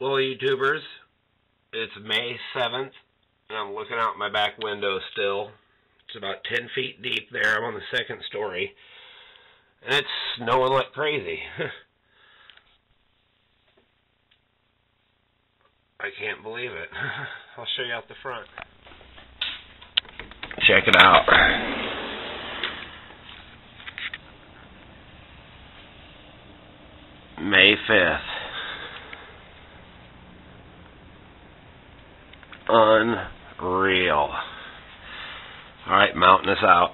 Well, YouTubers, it's May 7th, and I'm looking out my back window still. It's about 10 feet deep there. I'm on the second story, and it's snowing like crazy. I can't believe it. I'll show you out the front. Check it out. May 5th. Unreal. Alright, Mountainous out.